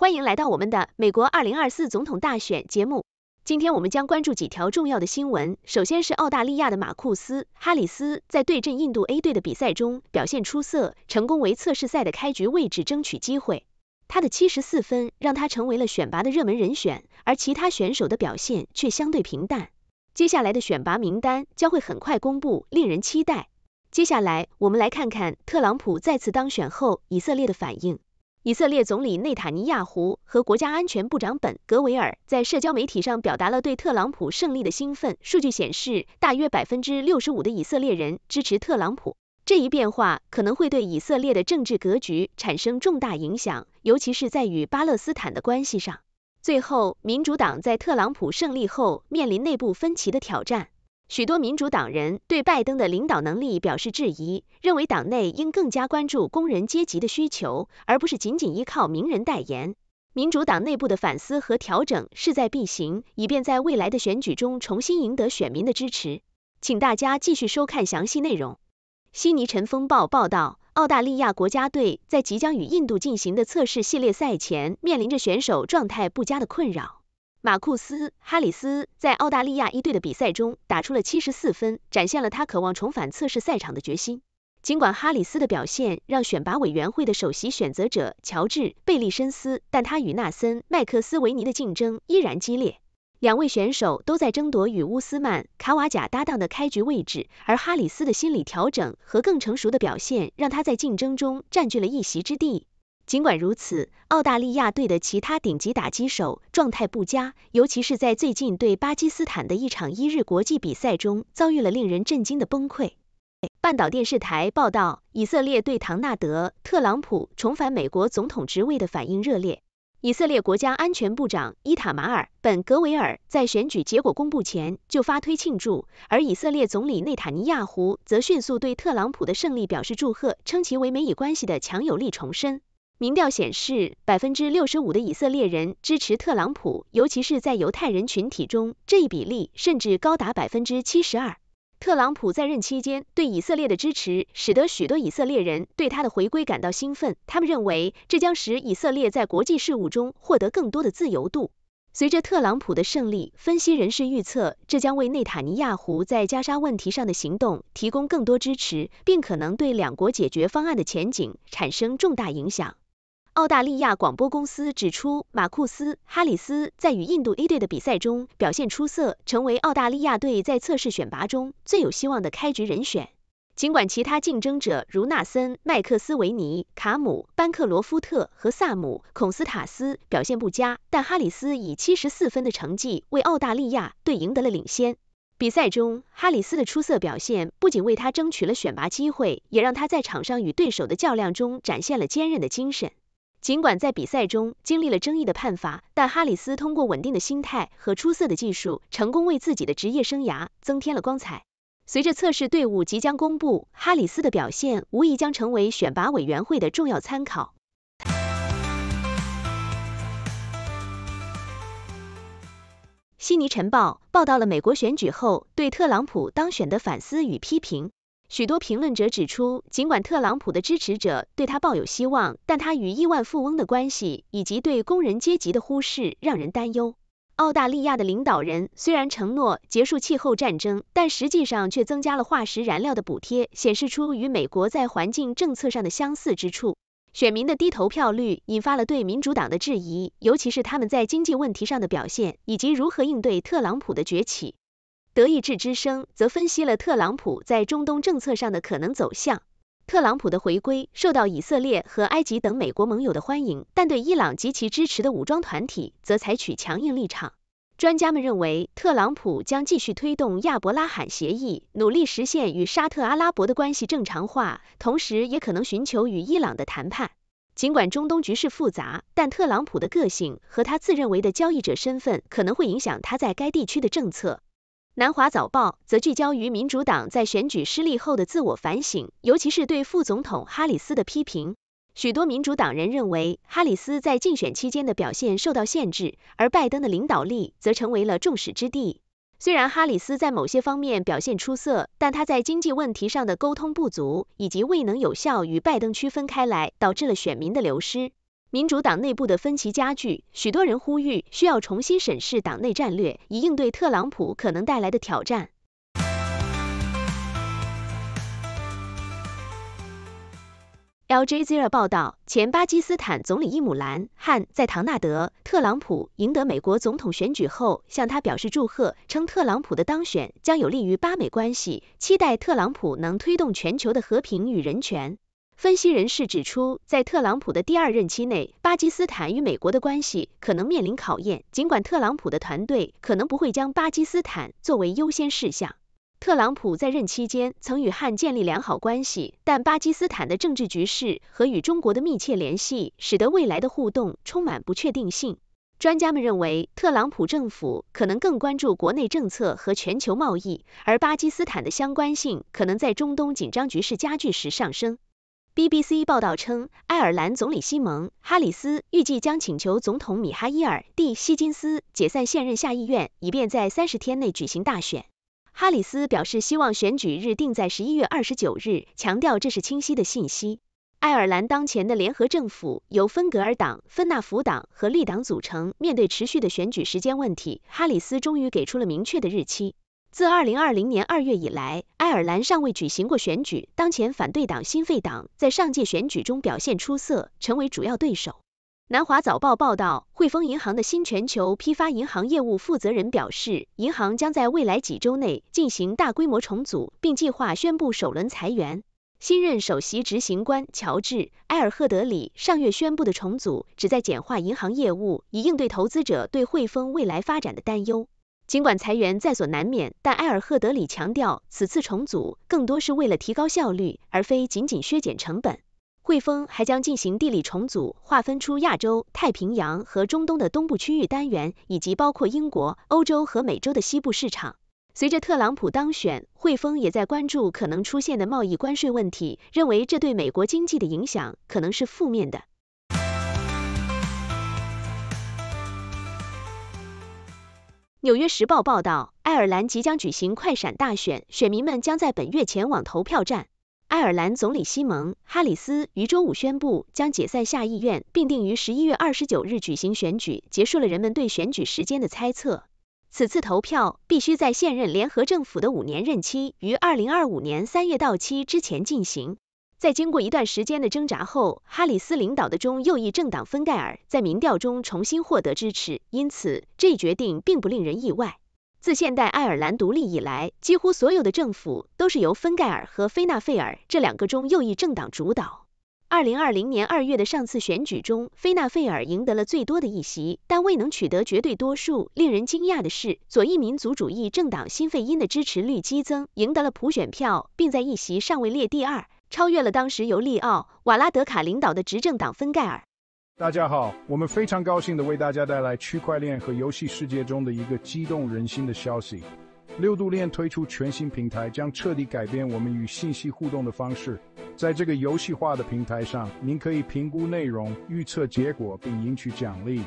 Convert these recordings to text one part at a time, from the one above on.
欢迎来到我们的美国二零二四总统大选节目。今天我们将关注几条重要的新闻。首先是澳大利亚的马库斯·哈里斯在对阵印度 A 队的比赛中表现出色，成功为测试赛的开局位置争取机会。他的七十四分让他成为了选拔的热门人选，而其他选手的表现却相对平淡。接下来的选拔名单将会很快公布，令人期待。接下来我们来看看特朗普再次当选后以色列的反应。以色列总理内塔尼亚胡和国家安全部长本·格维尔在社交媒体上表达了对特朗普胜利的兴奋。数据显示，大约百分之六十五的以色列人支持特朗普。这一变化可能会对以色列的政治格局产生重大影响，尤其是在与巴勒斯坦的关系上。最后，民主党在特朗普胜利后面临内部分歧的挑战。许多民主党人对拜登的领导能力表示质疑，认为党内应更加关注工人阶级的需求，而不是仅仅依靠名人代言。民主党内部的反思和调整势在必行，以便在未来的选举中重新赢得选民的支持。请大家继续收看详细内容。悉尼晨风报报道，澳大利亚国家队在即将与印度进行的测试系列赛前，面临着选手状态不佳的困扰。马库斯·哈里斯在澳大利亚一队的比赛中打出了七十四分，展现了他渴望重返测试赛场的决心。尽管哈里斯的表现让选拔委员会的首席选择者乔治·贝利深思，但他与纳森·麦克斯维尼的竞争依然激烈。两位选手都在争夺与乌斯曼·卡瓦贾搭档的开局位置，而哈里斯的心理调整和更成熟的表现让他在竞争中占据了一席之地。尽管如此，澳大利亚队的其他顶级打击手状态不佳，尤其是在最近对巴基斯坦的一场一日国际比赛中，遭遇了令人震惊的崩溃。半岛电视台报道，以色列对唐纳德·特朗普重返美国总统职位的反应热烈。以色列国家安全部长伊塔马尔·本·格维尔在选举结果公布前就发推庆祝，而以色列总理内塔尼亚胡则迅速对特朗普的胜利表示祝贺，称其为美以关系的强有力重申。民调显示，百分之六十五的以色列人支持特朗普，尤其是在犹太人群体中，这一比例甚至高达百分之七十二。特朗普在任期间对以色列的支持，使得许多以色列人对他的回归感到兴奋。他们认为，这将使以色列在国际事务中获得更多的自由度。随着特朗普的胜利，分析人士预测，这将为内塔尼亚胡在加沙问题上的行动提供更多支持，并可能对两国解决方案的前景产生重大影响。澳大利亚广播公司指出，马库斯·哈里斯在与印度 A 队的比赛中表现出色，成为澳大利亚队在测试选拔中最有希望的开局人选。尽管其他竞争者如纳森·麦克斯维尼、卡姆·班克罗夫特和萨姆·孔斯塔斯表现不佳，但哈里斯以七十四分的成绩为澳大利亚队赢得了领先。比赛中，哈里斯的出色表现不仅为他争取了选拔机会，也让他在场上与对手的较量中展现了坚韧的精神。尽管在比赛中经历了争议的判罚，但哈里斯通过稳定的心态和出色的技术，成功为自己的职业生涯增添了光彩。随着测试队伍即将公布，哈里斯的表现无疑将成为选拔委员会的重要参考。悉尼晨报报道了美国选举后对特朗普当选的反思与批评。许多评论者指出，尽管特朗普的支持者对他抱有希望，但他与亿万富翁的关系以及对工人阶级的忽视让人担忧。澳大利亚的领导人虽然承诺结束气候战争，但实际上却增加了化石燃料的补贴，显示出与美国在环境政策上的相似之处。选民的低投票率引发了对民主党的质疑，尤其是他们在经济问题上的表现，以及如何应对特朗普的崛起。德意志之声则分析了特朗普在中东政策上的可能走向。特朗普的回归受到以色列和埃及等美国盟友的欢迎，但对伊朗及其支持的武装团体则采取强硬立场。专家们认为，特朗普将继续推动亚伯拉罕协议，努力实现与沙特阿拉伯的关系正常化，同时也可能寻求与伊朗的谈判。尽管中东局势复杂，但特朗普的个性和他自认为的交易者身份可能会影响他在该地区的政策。南华早报则聚焦于民主党在选举失利后的自我反省，尤其是对副总统哈里斯的批评。许多民主党人认为，哈里斯在竞选期间的表现受到限制，而拜登的领导力则成为了众矢之的。虽然哈里斯在某些方面表现出色，但他在经济问题上的沟通不足，以及未能有效与拜登区分开来，导致了选民的流失。民主党内部的分歧加剧，许多人呼吁需要重新审视党内战略，以应对特朗普可能带来的挑战。LJZERO 报道，前巴基斯坦总理伊姆兰·汗在唐纳德·特朗普赢得美国总统选举后，向他表示祝贺，称特朗普的当选将有利于巴美关系，期待特朗普能推动全球的和平与人权。分析人士指出，在特朗普的第二任期内，巴基斯坦与美国的关系可能面临考验，尽管特朗普的团队可能不会将巴基斯坦作为优先事项。特朗普在任期间曾与汉建立良好关系，但巴基斯坦的政治局势和与中国的密切联系，使得未来的互动充满不确定性。专家们认为，特朗普政府可能更关注国内政策和全球贸易，而巴基斯坦的相关性可能在中东紧张局势加剧时上升。BBC 报道称，爱尔兰总理西蒙·哈里斯预计将请求总统米哈伊尔·蒂希金斯解散现任下议院，以便在三十天内举行大选。哈里斯表示希望选举日定在十一月二十九日，强调这是清晰的信息。爱尔兰当前的联合政府由芬格尔党、芬纳福党和绿党组成。面对持续的选举时间问题，哈里斯终于给出了明确的日期。自二零二零年二月以来，爱尔兰尚未举行过选举。当前反对党新费党在上届选举中表现出色，成为主要对手。南华早报报道，汇丰银行的新全球批发银行业务负责人表示，银行将在未来几周内进行大规模重组，并计划宣布首轮裁员。新任首席执行官乔治·埃尔赫德里上月宣布的重组，旨在简化银行业务，以应对投资者对汇丰未来发展的担忧。尽管裁员在所难免，但埃尔赫德里强调，此次重组更多是为了提高效率，而非仅仅削减成本。汇丰还将进行地理重组，划分出亚洲、太平洋和中东的东部区域单元，以及包括英国、欧洲和美洲的西部市场。随着特朗普当选，汇丰也在关注可能出现的贸易关税问题，认为这对美国经济的影响可能是负面的。纽约时报报道，爱尔兰即将举行快闪大选，选民们将在本月前往投票站。爱尔兰总理西蒙·哈里斯于周五宣布将解散下议院，并定于十一月二十九日举行选举，结束了人们对选举时间的猜测。此次投票必须在现任联合政府的五年任期于二零二五年三月到期之前进行。在经过一段时间的挣扎后，哈里斯领导的中右翼政党芬盖尔在民调中重新获得支持，因此这一决定并不令人意外。自现代爱尔兰独立以来，几乎所有的政府都是由芬盖尔和菲纳费尔这两个中右翼政党主导。二零二零年二月的上次选举中，菲纳费尔赢得了最多的一席，但未能取得绝对多数。令人惊讶的是，左翼民族主义政党新费因的支持率激增，赢得了普选票，并在一席上位列第二，超越了当时由利奥·瓦拉德卡领导的执政党芬盖尔。大家好，我们非常高兴的为大家带来区块链和游戏世界中的一个激动人心的消息。六度链推出全新平台，将彻底改变我们与信息互动的方式。在这个游戏化的平台上，您可以评估内容、预测结果，并赢取奖励。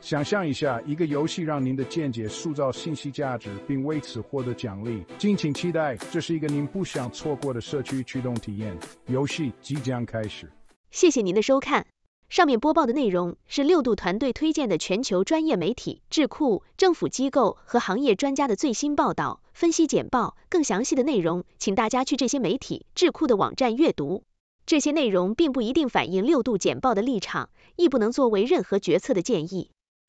想象一下，一个游戏让您的见解塑造信息价值，并为此获得奖励。敬请期待，这是一个您不想错过的社区驱动体验。游戏即将开始。谢谢您的收看。上面播报的内容是六度团队推荐的全球专业媒体、智库、政府机构和行业专家的最新报道、分析简报。更详细的内容，请大家去这些媒体、智库的网站阅读。这些内容并不一定反映六度简报的立场，亦不能作为任何决策的建议。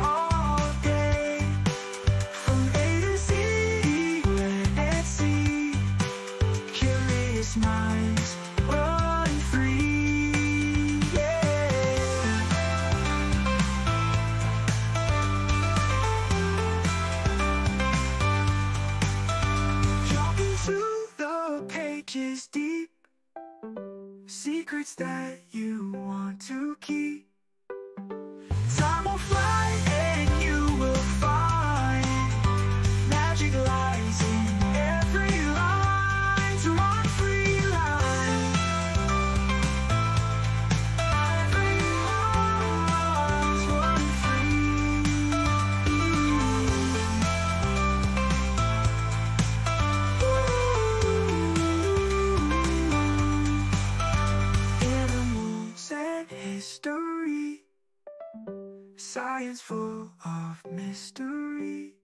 all day. From A to Z, we're at. Curious minds run free. Jumping through the pages deep. Secrets that you want to keep science full of mystery.